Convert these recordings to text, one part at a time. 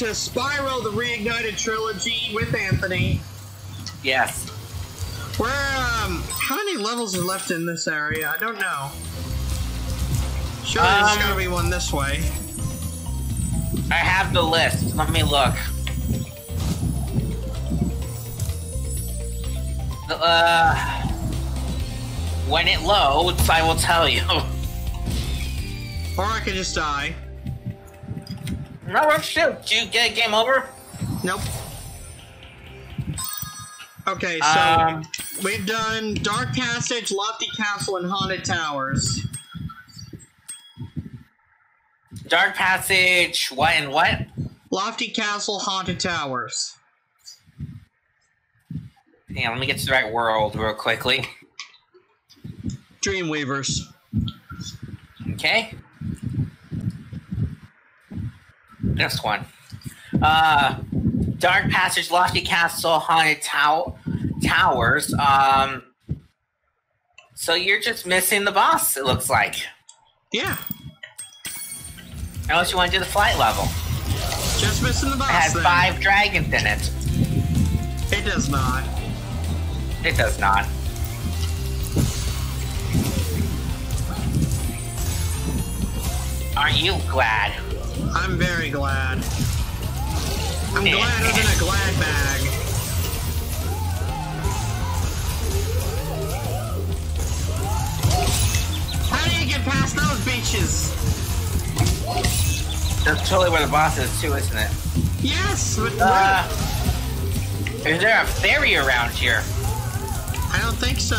to Spyro the Reignited Trilogy with Anthony. Yes. Where, um, how many levels are left in this area? I don't know. Sure, there's Um, gotta be one this way. I have the list. Let me look. Uh, when it loads, I will tell you. Or I could just die. No, shoot. Did you get game over? Nope. Okay, so Um, we've done Dark Passage, Lofty Castle, and Haunted Towers. Dark Passage, what and what? Lofty Castle, Haunted Towers. Yeah, let me get to the right world real quickly. Dream Weavers. Okay. This one. Uh, Dark Passage, Lofty Castle, Haunted Tow- Towers. Um, so you're just missing the boss, it looks like. Yeah, Unless you want to do the flight level. just missing the boss. It has then. five dragons in it. It does not. It does not. Aren't you glad? I'm very glad. I'm Yeah. glad it's in a glad bag. How do you get past those beaches? That's totally where the boss is too, isn't it? Yes, but Uh, is there a ferry around here? I don't think so.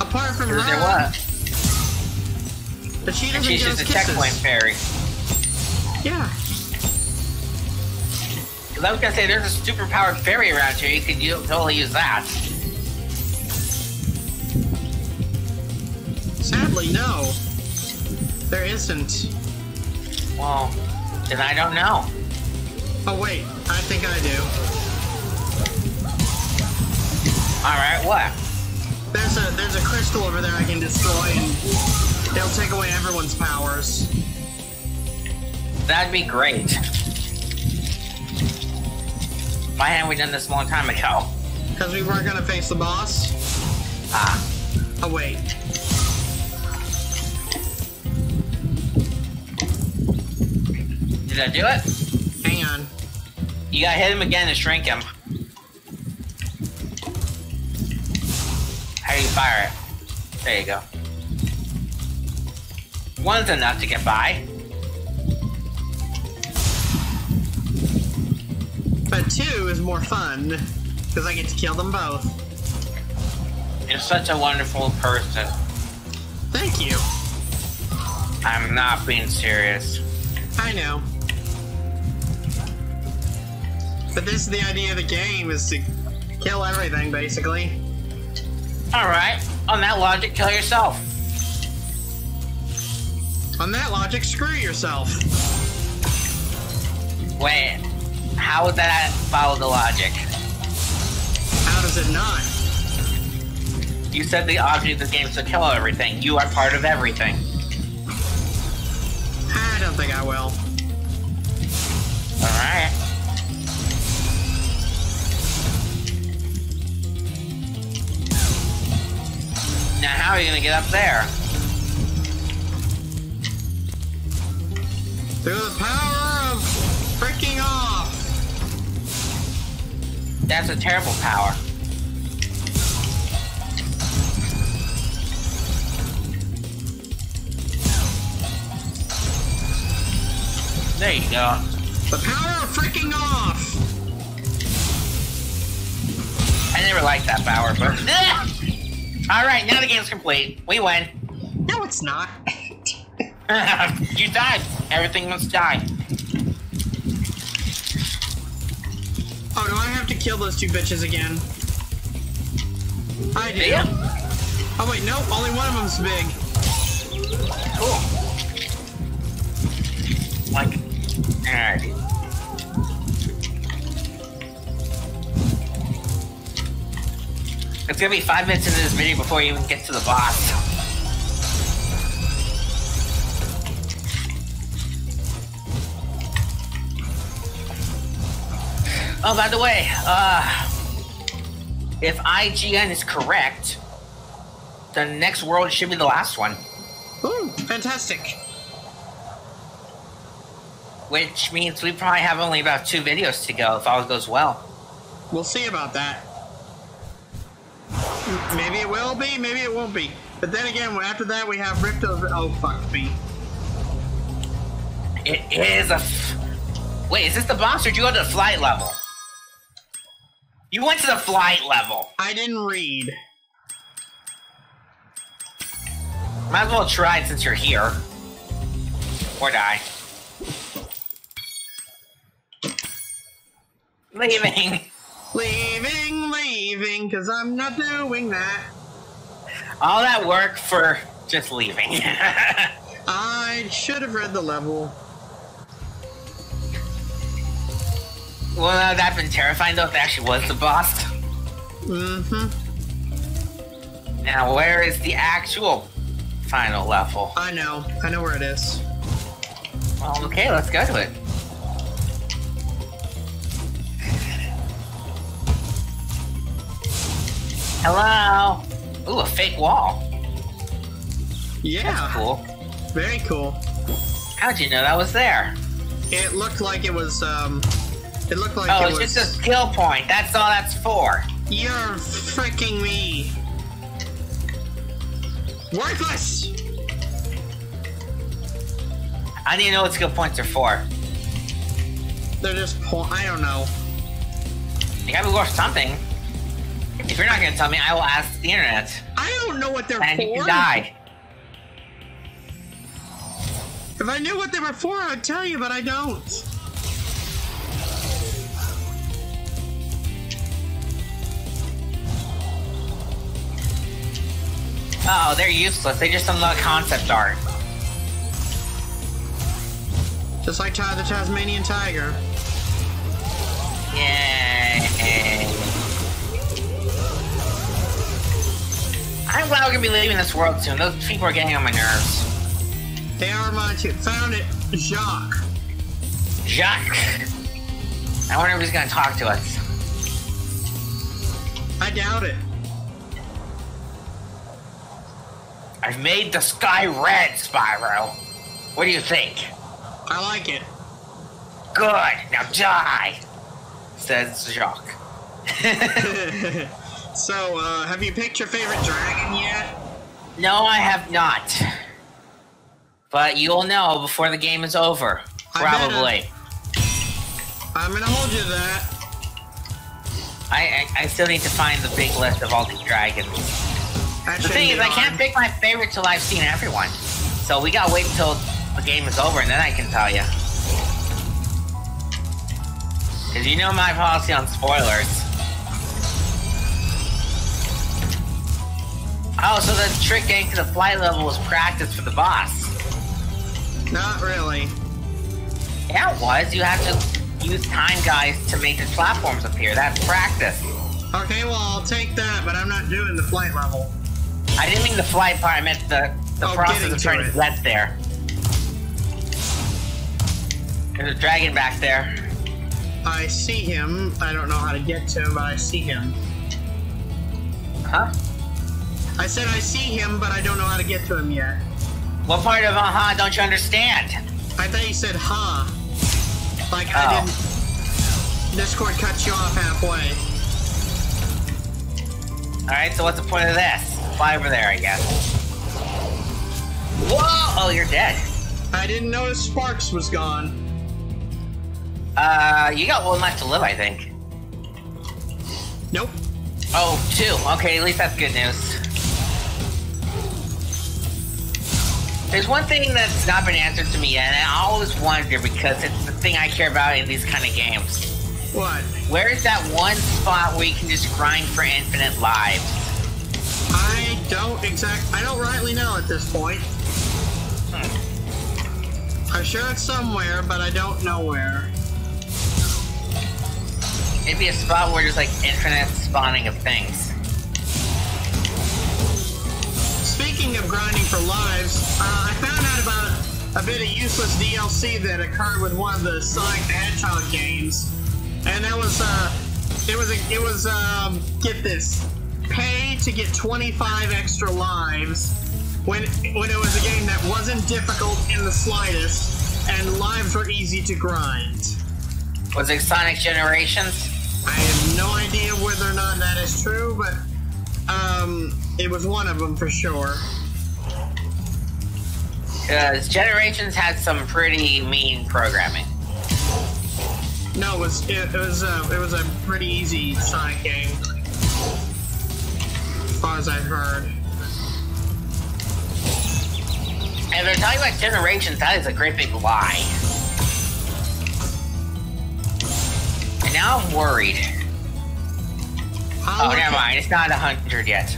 Apart from is there what? but she doesn't and she's just a kisses. checkpoint ferry. Yeah, Because I was gonna say there's a super powered ferry around here. You could totally use that. sadly, no. There isn't. Well, then I don't know. Oh wait, I think I do. All right, what? There's a there's a crystal over there I can destroy, and it'll take away everyone's powers. That'd be great. Why hadn't we done this a long time ago? Because we weren't gonna face the boss. Ah, Oh wait. did I do it? Hang on. You gotta hit him again to shrink him. How do you fire it? There you go. One's enough to get by. But two is more fun. Because I get to kill them both. You're such a wonderful person. Thank you. I'm not being serious. I know. But this is the idea of the game, is to kill everything, basically. Alright, on that logic, kill yourself. On that logic, screw yourself. Wait, how would that follow the logic? How does it not? You said the object of the game is to kill everything. You are part of everything. I don't think I will. Alright. Now, how are you gonna get up there? Through the power That's a terrible power. There you go. The power of freaking off. I never liked that power, but. Eh! Alright, now the game's complete. We win. No, it's not. you died. Everything must die. Oh, do I have to kill those two bitches again? I do. Yeah. Oh wait, no, only one of them's big. Cool. Like, alright. It's gonna be five minutes into this video before you even get to the boss. Oh, by the way, uh, if IGN is correct, the next world should be the last one. Ooh, fantastic. Which means we probably have only about two videos to go if all goes well. We'll see about that. Maybe it will be, maybe it won't be. But then again, after that, we have Rift of. Oh, fuck me. It is a. F- Wait, is this the boss or did you go to the flight level? You went to the flight level. I didn't read. Might as well try it since you're here. Or die. Leaving. Leaving, leaving, because I'm not doing that. All that work for just leaving. I should have read the level. Well, that have been terrifying though if it actually was the boss. Mm-hmm. Now, where is the actual final level? I know. I know where it is. Well, okay, let's go to it. Hello. Ooh, a fake wall. Yeah. That's cool. Very cool. How'd you know that was there? It looked like it was, um... It looked like Oh, it it's was... just a skill point. That's all that's for. You're freaking me. Worthless! I need to know what skill points are for. They're just po- I don't know. You gotta be worth something. If you're not gonna tell me, I will ask the internet. I don't know what they're And for. you can die. If I knew what they were for, I'd tell you, but I don't. Oh, they're useless. They just unlock concept art. Just like Ty the Tasmanian Tiger. Yay. I'm glad we're gonna be leaving this world soon. Those people are getting on my nerves. They are mine too. Found it. Jacques. Jacques. I wonder if he's gonna talk to us. I doubt it. I've made the sky red, Spyro. What do you think? I like it. Good. Now die, says Jacques. so, uh, have you picked your favorite dragon yet? no, I have not. But you'll know before the game is over. Probably. I'm gonna hold you to that. I, I I still need to find the big list of all these dragons. The thing is, I can't pick my favorite till I've seen everyone. So we gotta wait until the game is over and then I can tell you. Cause you know my policy on spoilers. Oh, so the trick getting to the flight level was practice for the boss. Not really. Yeah, it was. You have to use time guys to make the platforms appear. That's practice. Okay, well, I'll take that, but I'm not doing the flight level. I didn't mean the flight part, I meant the, the Oh, process of to trying it. to get there. There's a dragon back there. I see him. I don't know how to get to him, but I see him. Huh? I said I see him, but I don't know how to get to him yet. What part of uh-huh don't you understand? I thought you said huh. Like Oh. I didn't. Discord cuts you off halfway. Alright, so what's the point of this? Fly over there, I guess. Whoa! Oh, you're dead. I didn't notice Sparx was gone. Uh, you got one left to live, I think. Nope. Oh, two. Okay, at least that's good news. There's one thing that's not been answered to me yet, and I always wonder because it's the thing I care about in these kind of games. What? Where is that one spot where you can just grind for infinite lives? Don't exact. I don't rightly know at this point. I'm sure it's somewhere, but I don't know where. Maybe a spot where there's like infinite spawning of things. Speaking of grinding for lives, uh, I found out about a bit of useless DLC that occurred with one of the Sonic the Hedgehog games. and that was uh, it was a, it was um, get this, pay to get 25 extra lives when when it was a game that wasn't difficult in the slightest, and lives were easy to grind. Was it Sonic Generations? I have no idea whether or not that is true, but um, it was one of them for sure. Because Generations had some pretty mean programming. No, it was it, it was a, it was a pretty easy Sonic game, as I've heard. And they're talking about Generations, that is a great big lie. And now I'm worried. I'll Oh, never mind. It's not a hundred yet.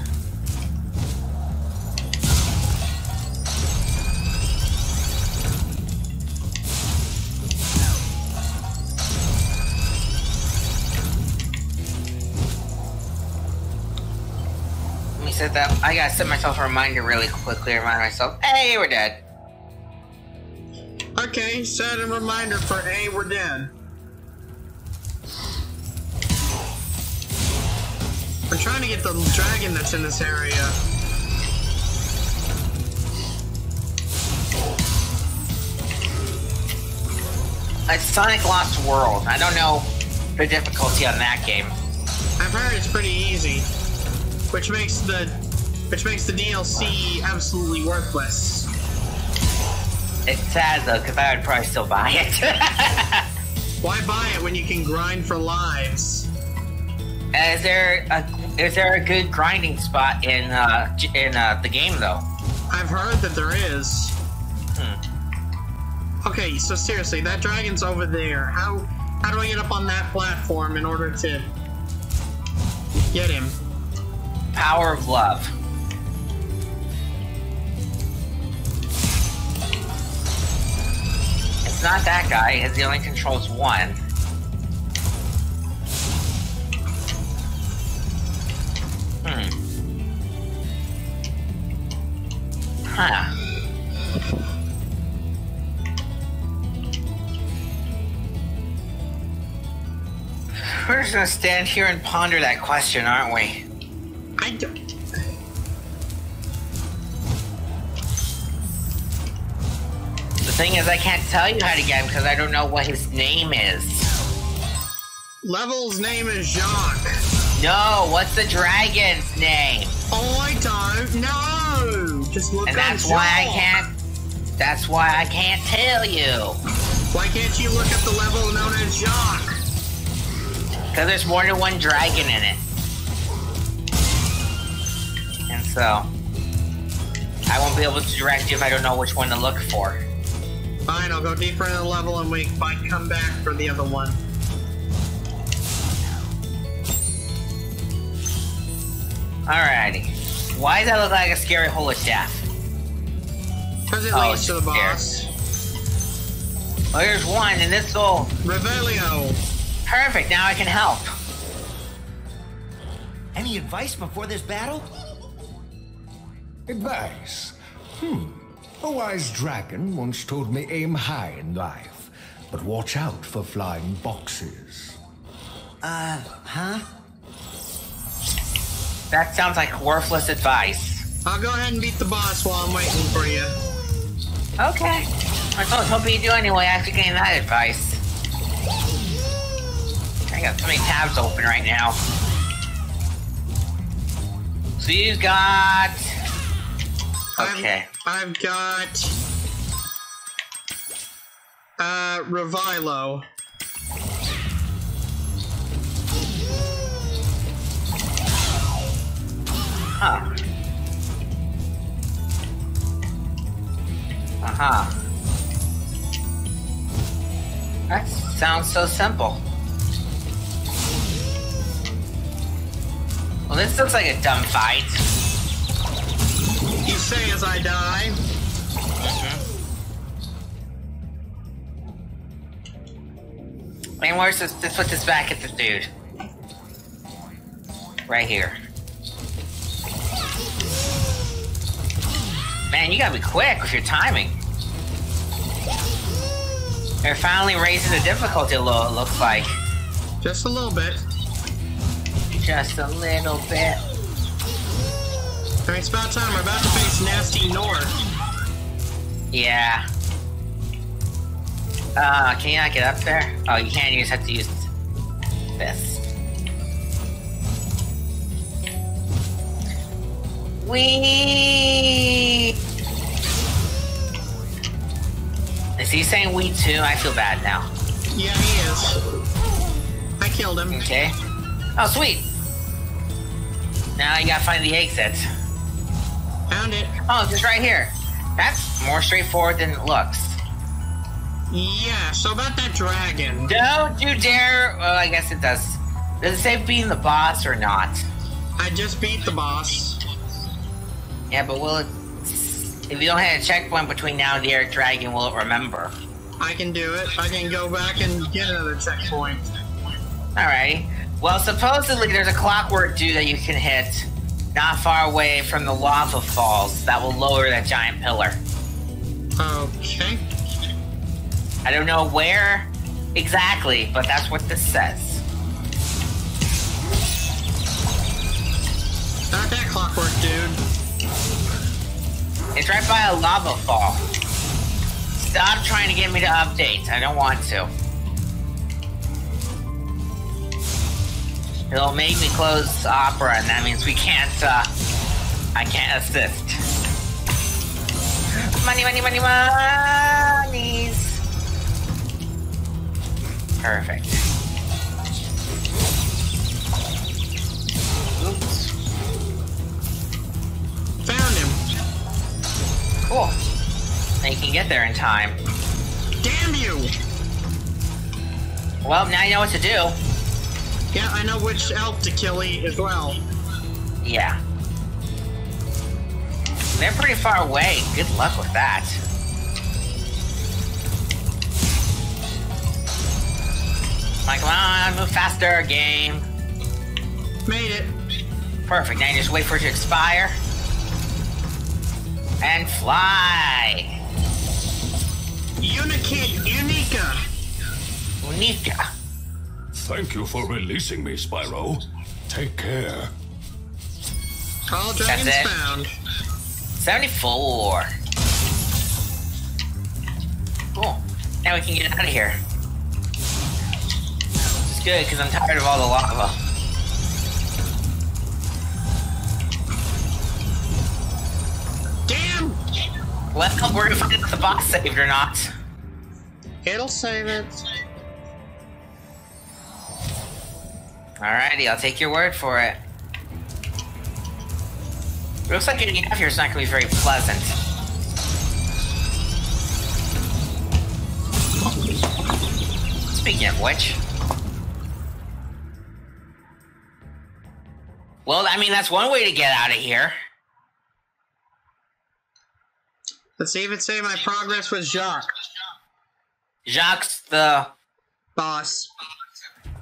Set that. I gotta set myself a reminder really quickly. Remind myself. Hey, we're dead. Okay, set a reminder for A, we're dead. I'm trying to get the dragon that's in this area. It's Sonic Lost World. I don't know the difficulty on that game. I've heard it's pretty easy, which makes the which makes the DLC absolutely worthless. It's sad though, because I would probably still buy it. Why buy it when you can grind for lives? is there a is there a good grinding spot in uh, in uh, the game though? I've heard that there is. Okay, so seriously, that dragon's over there. How how do I get up on that platform in order to get him? Power of love. It's not that guy, because he only controls one. Hmm. Huh. We're just gonna stand here and ponder that question, aren't we? Thing is, I can't tell you how to get him because I don't know what his name is. Level's name is Jacques. No, what's the dragon's name? Oh, I don't know. Just look And that's why I can't. That's why I can't tell you. Why can't you look up the level known as Jacques? Because there's more than one dragon in it. And so, I won't be able to direct you if I don't know which one to look for. Fine, I'll go deeper in the level and we might come back for the other one. Alrighty. Why does that look like a scary hole of death? Because it Oh, leads to the there. boss. Well, here's one, and this will. Revelio. Perfect, now I can help. Any advice before this battle? Advice? Hmm. A wise dragon once told me aim high in life, but watch out for flying boxes. Uh, huh? That sounds like worthless advice. I'll go ahead and beat the boss while I'm waiting for you. Okay. I was hoping you'd do anyway after getting that advice. I got so many tabs open right now. So you've got. Okay. I've, I've got uh Revilo. Uh huh. That sounds so simple. Well, this looks like a dumb fight. Say as I die. Man, where's this? Let's put this back at the dude. Right here. Man, you gotta be quick with your timing. They're finally raising the difficulty a little, it looks like. Just a little bit. Just a little bit. Mean, it's about time. We're about to face Gnasty Gnorc. Yeah. Uh, can you not get up there? Oh, you can. You just have to use this. We. Is he saying we too? I feel bad now. Yeah, he is. I killed him. Okay. Oh, sweet. Now you gotta find the exit. Found it. Oh, it's just right here. That's more straightforward than it looks. Yeah, so about that dragon. Don't you dare. Well, I guess it does. Does it say being the boss or not? I just beat the boss. Yeah, but will it. If you don't have a checkpoint between now and the air dragon, will it remember? I can do it. I can go back and get another checkpoint. Alrighty. Well, supposedly there's a clockwork dude that you can hit not far away from the lava falls that will lower that giant pillar. Okay. I don't know where exactly, but that's what this says. Not that clockwork, dude. It's right by a lava fall. Stop trying to get me to update. I don't want to. It'll make me close Opera, and that means we can't, uh, I can't assist. Money, money, money, monies. Perfect. Oops. Found him. Cool. Now you can get there in time. Damn you! Well, now you know what to do. Yeah, I know which elf to kill e- as well. Yeah. They're pretty far away. Good luck with that. Like, come on, move faster, game. Made it. Perfect. Now you just wait for it to expire. And fly. Unikit, Unica. Unica. Thank you for releasing me, Spyro. Take care. All dragons it. found. 74. Cool. Now we can get out of here. It's good, because I'm tired of all the lava. Damn! Well, we're gonna find out if the box saved or not. It'll save it. Alrighty, I'll take your word for it. Looks like getting out of here is not gonna be very pleasant. Speaking of which. Well, I mean, that's one way to get out of here. Let's even say my progress was Jacques. Jacques the Boss.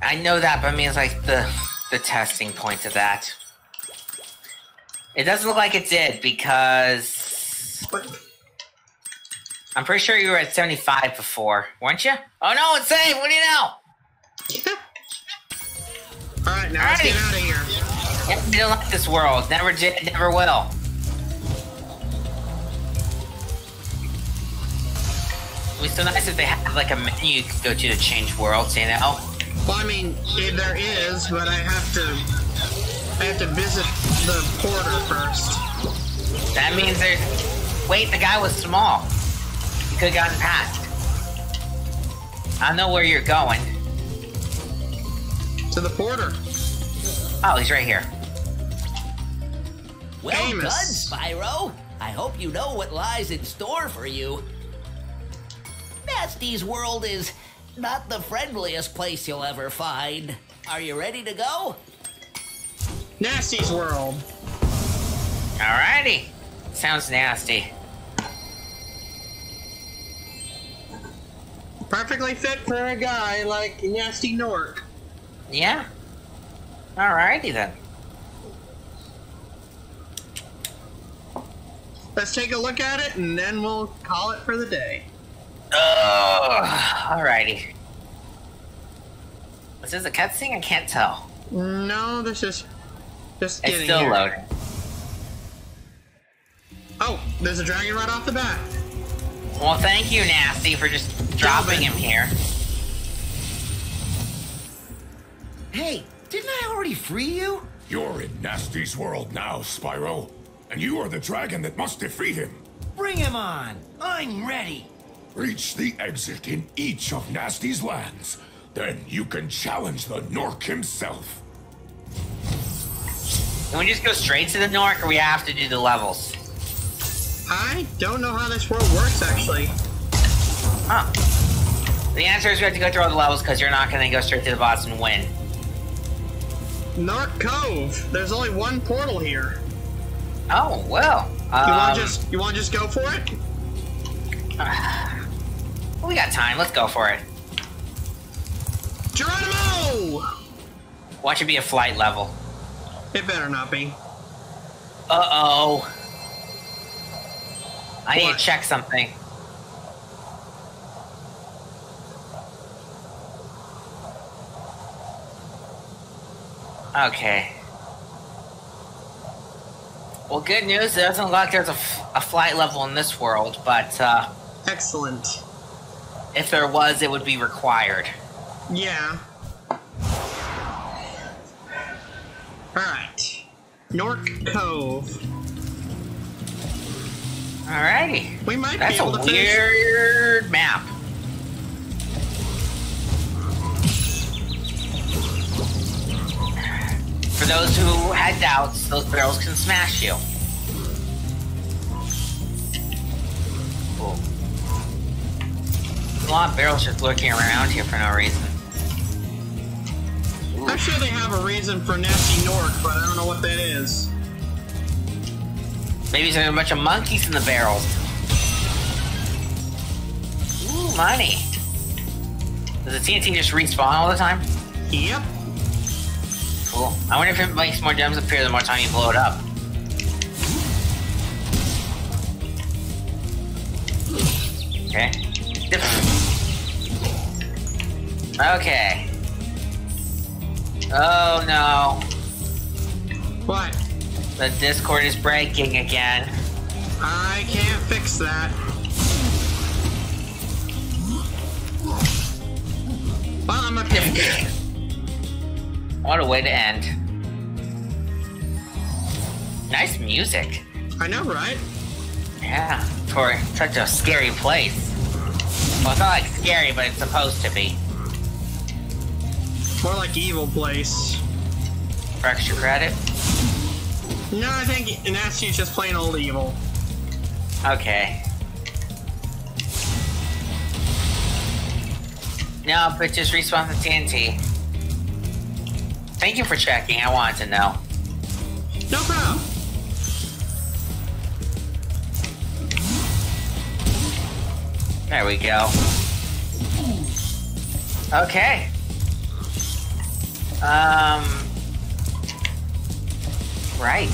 I know that, but I mean it's like the the testing point of that. It doesn't look like it did because? I'm pretty sure you were at 75 before, weren't you? Oh no, it's safe. What do you know? Alright, now let's Alrighty. get out of here. I don't like this world. Never did, never will. It'd be so nice if they had like a menu you could go to to change worlds, you know? Well, I mean, there is, but I have to. I have to visit the porter first. That means there's. Wait, the guy was small. He could have gotten past. I know where you're going. To the porter. Oh, he's right here. Well Famous. done, Spyro. I hope you know what lies in store for you. Gnasty's world is not the friendliest place you'll ever find. Are you ready to go? Gnasty's world. Alrighty. Sounds nasty. Perfectly fit for a guy like Gnasty Gnorc. Yeah? Alrighty then. Let's take a look at it and then we'll call it for the day. Ugh. Alrighty. Let's this a cutscene? I can't tell. No, this is just It's still here. loading. Oh, there's a dragon right off the bat. Well, thank you, Gnasty, for just dropping him here. Hey, didn't I already free you? You're in Gnasty's world now, Spyro. And you are the dragon that must defeat him. Bring him on. I'm ready. Reach the exit in each of Gnasty's lands. Then you can challenge the Gnorc himself. Can we just go straight to the Gnorc, or we have to do the levels? I don't know how this world works, actually. Huh. The answer is we have to go through all the levels because you're not going to go straight to the boss and win. Gnorc Cove. There's only one portal here. Oh well. You Um, want to just you want to just go for it? Got time. Let's go for it. Geronimo! Watch it be a flight level. It better not be. Uh oh. I need to check something. Okay. Well, good news. It doesn't look like there's a, f- a flight level in this world, but uh, Excellent. If there was, it would be required. Yeah. Alright. Gnorc Cove. Alrighty. We might That's be a able to finish. weird map. For those who had doubts, those barrels can smash you. Lot of barrels just lurking around here for no reason. I'm sure they have a reason for Gnasty Gnorc, but I don't know what that is. Maybe there's a bunch of monkeys in the barrels. Ooh, money. Does the TNT just respawn all the time? Yep. Cool. I wonder if it makes more gems appear the more time you blow it up. Okay. Okay. Oh no. What? The Discord is breaking again. I can't fix that. Well, I'm a pig. What a way to end. Nice music. I know, right? Yeah, for such a scary place. Well, it's not like scary, but it's supposed to be. More like evil place. For extra credit. No, I think Gnasty's just plain old evil. Okay. No, but just respawn the TNT. Thank you for checking. I wanted to know. No problem. There we go. Okay. Um. Right.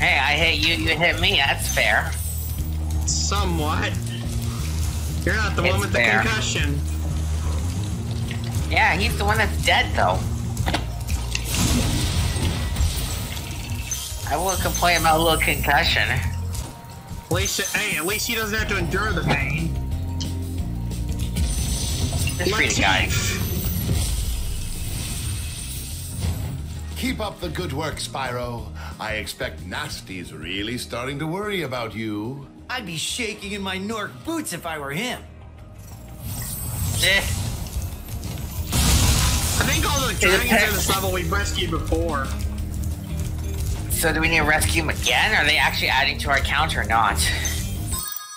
Hey, I hit you, you hit me. That's fair. Somewhat. You're not the It's one with the concussion. Yeah, he's the one that's dead, though. I won't complain about a little concussion. At least, hey, at least he doesn't have to endure the pain. Just free the guy. Keep up the good work, Spyro. I expect Gnasty's really starting to worry about you. I'd be shaking in my Gnorc boots if I were him. Eh, I think all the dragons in this level we've rescued before. So do we need to rescue him again? Are they actually adding to our count or not?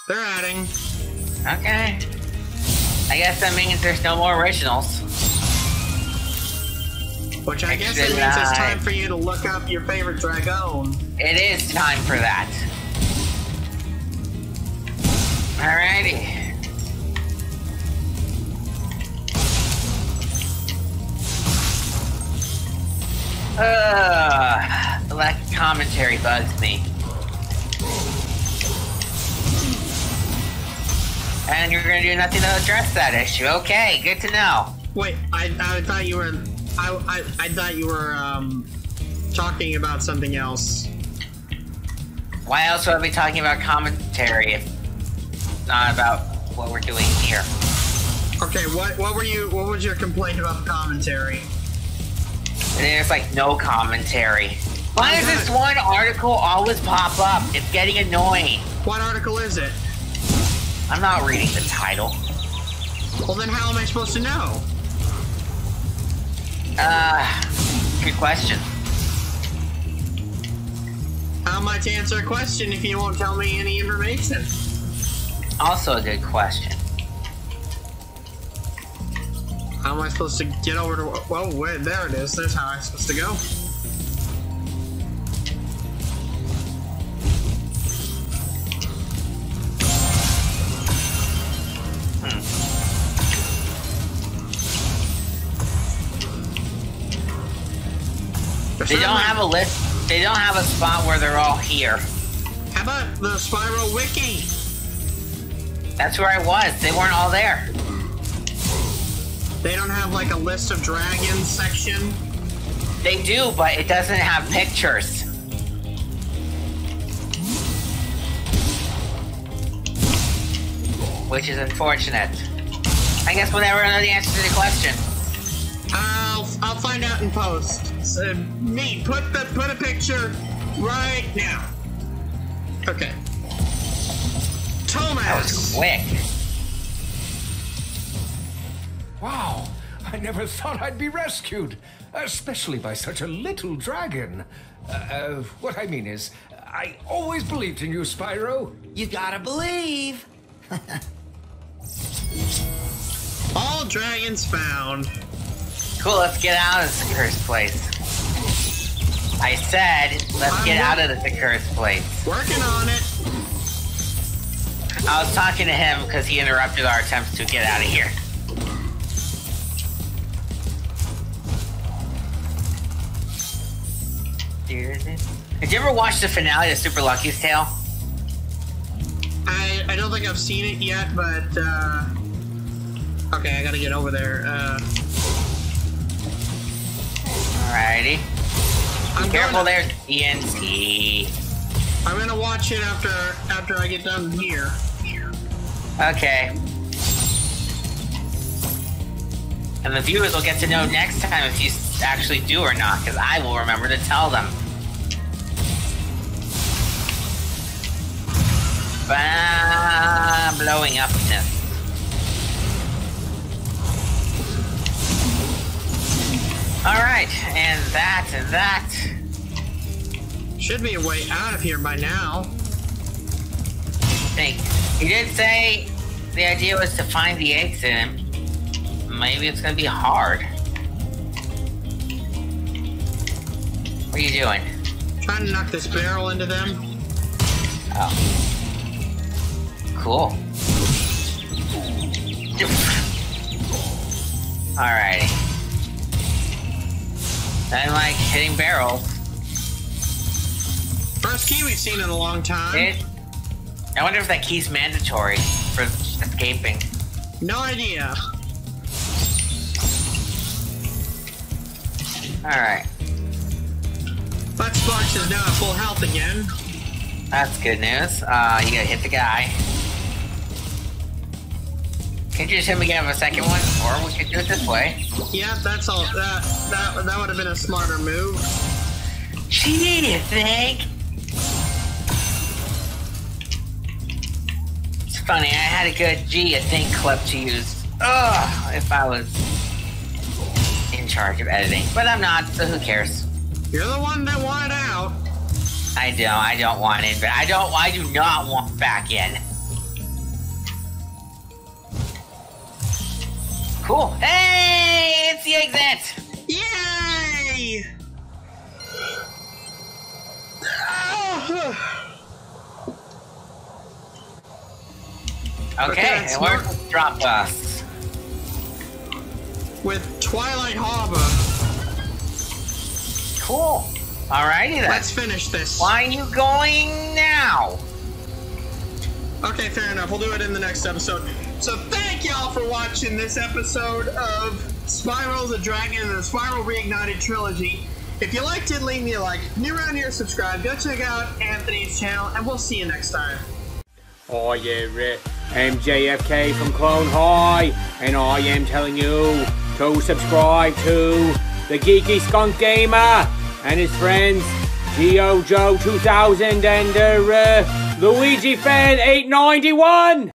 They're adding. Okay. I guess that means there's no more originals. Which I guess it means it's time for you to look up your favorite dragon. It is time for that. Alrighty. Uh, the lack of commentary bugs me. And you're gonna do nothing to address that issue. Okay, good to know. Wait, I, I thought you were. I, I, I thought you were um, talking about something else. Why else would I be talking about commentary if not about what we're doing here? Okay, what what were you? What was your complaint about the commentary? There's like no commentary. Why does this one article always pop up? It's getting annoying. What article is it? I'm not reading the title. Well, then how am I supposed to know? Uh, good question. How am I to answer a question if you won't tell me any information? Also a good question. How am I supposed to get over to? Whoa, wait, there it is. There's how I'm supposed to go. They don't have a list. They don't have a spot where they're all here. How about the Spyro Wiki? That's where I was. They weren't all there. They don't have like a list of dragons section. They do, but it doesn't have pictures. Which is unfortunate. I guess we'll never know the answer to the question. I'll I'll find out in post. So, me, put the put a picture right now. Okay. Thomas. That was quick. Wow, I never thought I'd be rescued, especially by such a little dragon. Uh, uh, what I mean is, I always believed in you, Spyro. You gotta believe. All dragons found. Cool, let's get out of this cursed place. I said, let's get out of this cursed place. Working on it. I was talking to him because he interrupted our attempts to get out of here. Did you ever watch the finale of Super Lucky's Tale? I I don't think I've seen it yet, but uh Okay, I gotta get over there. Uh Alrighty. I'm Careful gonna, there, TNT. I'm gonna watch it after after I get done here. Okay. And the viewers will get to know next time if you actually do or not, because I will remember to tell them. Bah, blowing upness. Alright, and that, and that. Should be a way out of here by now. think. He did say the idea was to find the eggs in. Maybe it's gonna be hard. What are you doing? Trying to knock this barrel into them. Oh. Cool. Alrighty. I like hitting barrels. First key we've seen in a long time. It, I wonder if that key's mandatory for escaping. No idea. Alright. But Sparx is now at full health again. That's good news. Uh, you gotta hit the guy. Can't you just hit me again with a second one? Or we could do it this way. Yeah, that's all. That that that would have been a smarter move. Gee, you think? It's funny, I had a good G, I think, clip to use. Ugh, if I was in charge of editing. But I'm not, so who cares? You're the one that wanted out. I don't, I don't want in, but I don't, I do not want back in. Cool. Hey, it's the exit! Yay! Okay, Okay, that's and we're smart. drop us. With Twilight Harbor. Cool. Alrighty then. Let's finish this. Why are you going now? Okay, fair enough. We'll do it in the next episode. So thank y'all for watching this episode of Spyro the Dragon and the Spyro Reignited Trilogy. If you liked it, leave me a like. You're around here, subscribe. Go check out Anthony's channel, and we'll see you next time. Oh yeah, Rick. MJFK from Clone High, and I am telling you to subscribe to the Geeky Skunk Gamer and his friends, Geo Joe 2000 and uh, Luigi Fan 891.